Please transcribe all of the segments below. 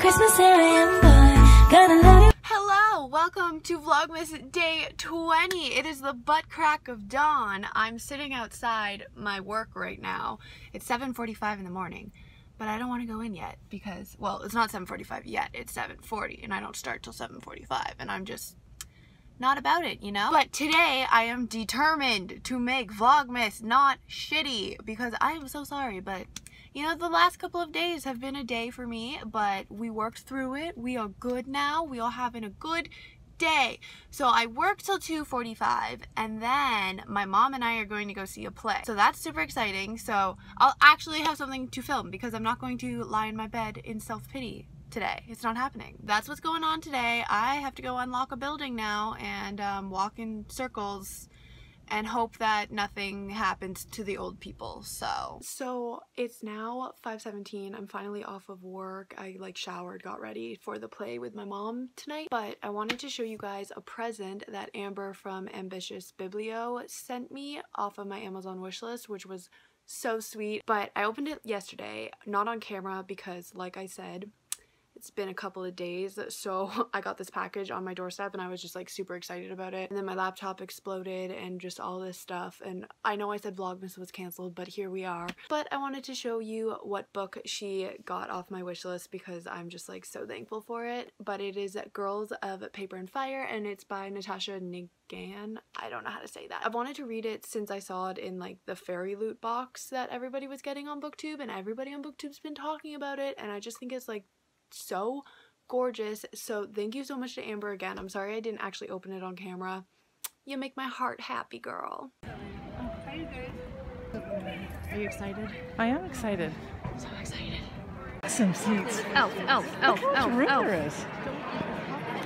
Christmas, I am. Gonna love you. Hello, welcome to Vlogmas Day 20. It is the butt crack of dawn. I'm sitting outside my work right now. It's 7.45 in the morning, but I don't want to go in yet because, well, it's not 7.45 yet. It's 7.40 and I don't start till 7.45 and I'm just not about it, you know? But today I am determined to make Vlogmas not shitty because I am so sorry, but you know, the last couple of days have been a day for me, but we worked through it. We are good now. We are having a good day. So I work till 2.45 and then my mom and I are going to go see a play. So that's super exciting. So I'll actually have something to film because I'm not going to lie in my bed in self-pity today. It's not happening. That's what's going on today. I have to go unlock a building now and um, walk in circles and hope that nothing happens to the old people so so it's now 5:17. i'm finally off of work i like showered got ready for the play with my mom tonight but i wanted to show you guys a present that amber from ambitious biblio sent me off of my amazon wish list which was so sweet but i opened it yesterday not on camera because like i said it's been a couple of days so I got this package on my doorstep and I was just like super excited about it and then my laptop exploded and just all this stuff and I know I said Vlogmas was cancelled but here we are but I wanted to show you what book she got off my wish list because I'm just like so thankful for it but it is Girls of Paper and Fire and it's by Natasha Ngan. I don't know how to say that. I've wanted to read it since I saw it in like the FairyLoot box that everybody was getting on booktube and everybody on booktube's been talking about it and I just think it's like so gorgeous. So thank you so much to Amber again. I'm sorry I didn't actually open it on camera. You make my heart happy, girl. Are you excited? I am excited. So excited. Some seats. Elf, elf, elf, Look how elf, elf. there is.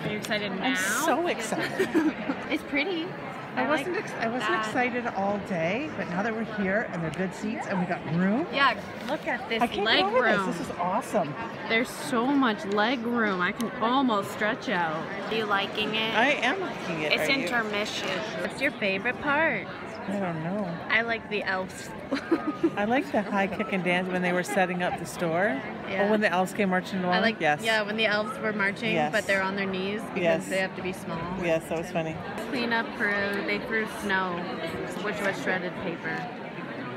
Are you excited now? I'm so excited. it's pretty. I wasn't ex I wasn't that. excited all day, but now that we're here and they're good seats and we got room, Yeah, look at this I can't leg get over room. this. This is awesome. There's so much leg room. I can almost stretch out. Are you liking it? I am liking it. it's Are you? intermission. What's your favorite part? I don't know. I like the elves. I like the high kick and dance when they were setting up the store. Yeah. Or when the elves came marching along. I like yes. yeah when the elves were marching, Yes. but they're on their knees because Yes. they have to be small. Yes, that was funny. Clean up crew, they threw snow, which was shredded paper.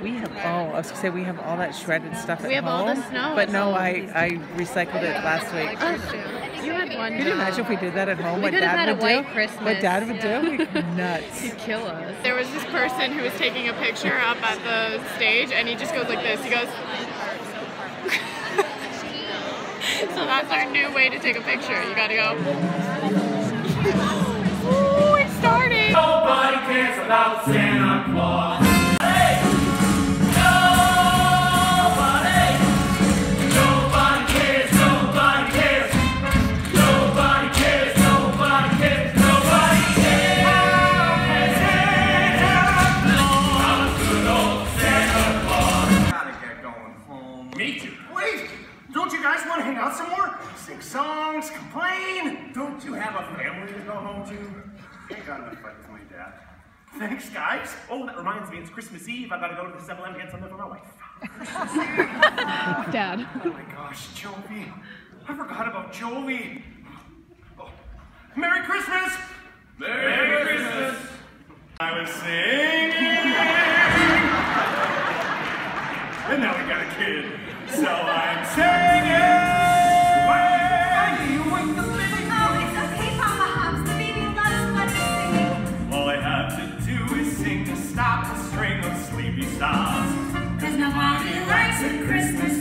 We have oh, I was gonna say we have all that shredded stuff at home. We have all the snow. But no, Oh, I I recycled it last week. You had one. Can you imagine if we did that at home? We what could have Dad had a would white do? Christmas. What Dad would Yeah. do? We'd nuts. He'd kill us. There was this person who was taking a picture up at the stage, and he just goes like this. He goes. so that's our new way to take a picture. You gotta go. Ooh, it started. Nobody cares about Santa Claus. Songs, complain? Don't you have a family to go home to? I got enough fight with my dad. Thanks, guys. Oh, that reminds me, it's Christmas Eve. I gotta go to the 7 Eleven and get something for my wife. Dad. Oh my gosh, Jovie. I forgot about Jovie. Oh. Merry Christmas! Merry, Christmas! I was singing. and now we got a kid. So I'm singing. Stop the string of sleepy stops. Cause nobody likes a Christmas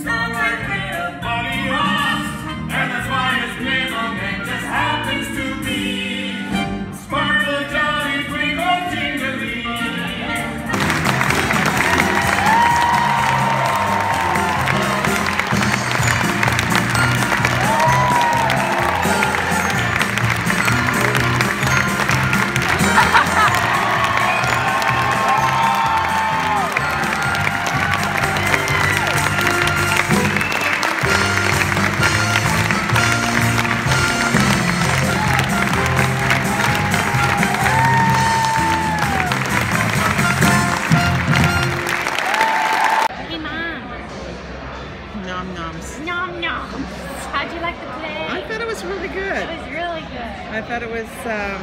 I thought it was really good. was really good. I thought it was um,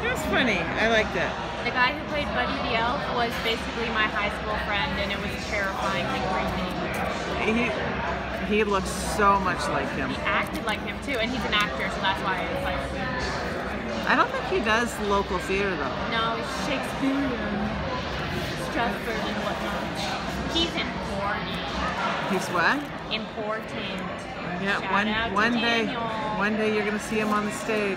it was funny. I liked it. The guy who played Buddy the Elf was basically my high school friend, and it was terrifyingly creepy. He he looks so much like him. He acted like him too, and he's an actor, so that's why it's like, I don't think he does local theater though. no, it's Shakespearean, Stratford and whatnot. He's important. He's what? Important. Yeah, Shout one to day one day you're gonna see him on the stage.